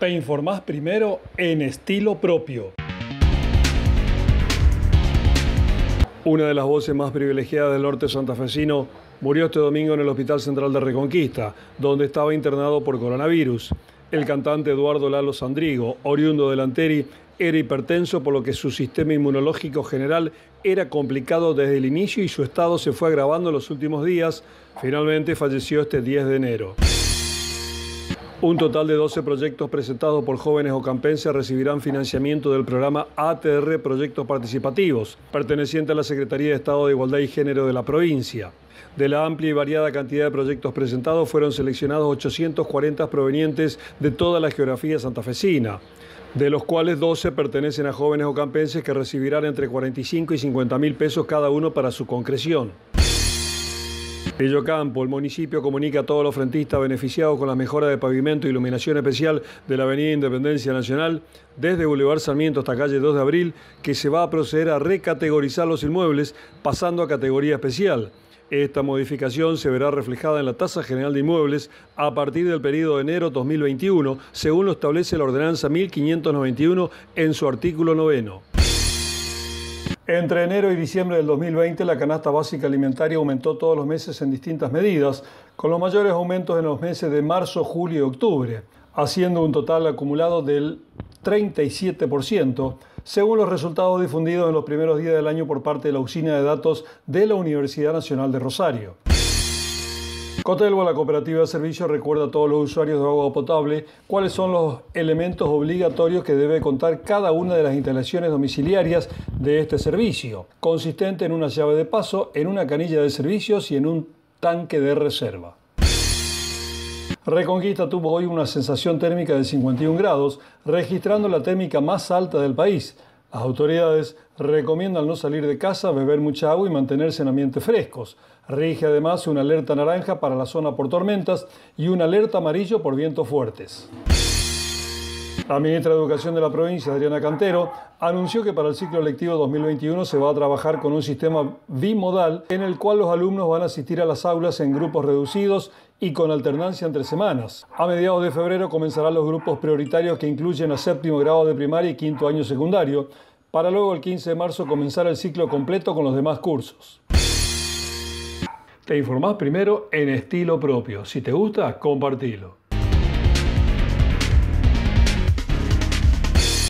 Te informás primero en estilo propio. Una de las voces más privilegiadas del norte santafesino murió este domingo en el Hospital Central de Reconquista, donde estaba internado por coronavirus. El cantante Eduardo Lalo Sandrigo, oriundo de Lanteri, era hipertenso por lo que su sistema inmunológico general era complicado desde el inicio y su estado se fue agravando en los últimos días. Finalmente falleció este 10 de enero. Un total de 12 proyectos presentados por jóvenes ocampenses recibirán financiamiento del programa ATR Proyectos Participativos, perteneciente a la Secretaría de Estado de Igualdad y Género de la provincia. De la amplia y variada cantidad de proyectos presentados fueron seleccionados 840 provenientes de toda la geografía santafesina, de los cuales 12 pertenecen a jóvenes ocampenses que recibirán entre 45 y 50 mil pesos cada uno para su concreción. Campo, el municipio comunica a todos los frentistas beneficiados con la mejora de pavimento e iluminación especial de la Avenida Independencia Nacional, desde Boulevard Sarmiento hasta calle 2 de Abril, que se va a proceder a recategorizar los inmuebles pasando a categoría especial. Esta modificación se verá reflejada en la tasa general de inmuebles a partir del periodo de enero 2021, según lo establece la ordenanza 1591 en su artículo noveno. Entre enero y diciembre del 2020, la canasta básica alimentaria aumentó todos los meses en distintas medidas, con los mayores aumentos en los meses de marzo, julio y octubre, haciendo un total acumulado del 37%, según los resultados difundidos en los primeros días del año por parte de la Oficina de Datos de la Universidad Nacional de Rosario. Cotelbo, la cooperativa de servicios, recuerda a todos los usuarios de agua potable cuáles son los elementos obligatorios que debe contar cada una de las instalaciones domiciliarias de este servicio, consistente en una llave de paso, en una canilla de servicios y en un tanque de reserva. Reconquista tuvo hoy una sensación térmica de 51 grados, registrando la térmica más alta del país. Las autoridades recomiendan no salir de casa, beber mucha agua y mantenerse en ambientes frescos. Rige además una alerta naranja para la zona por tormentas y una alerta amarillo por vientos fuertes. La ministra de Educación de la provincia, Adriana Cantero, anunció que para el ciclo lectivo 2021 se va a trabajar con un sistema bimodal en el cual los alumnos van a asistir a las aulas en grupos reducidos y con alternancia entre semanas. A mediados de febrero comenzarán los grupos prioritarios que incluyen a séptimo grado de primaria y quinto año secundario, para luego el 15 de marzo comenzar el ciclo completo con los demás cursos. Te informás primero en estilo propio. Si te gusta, compartilo.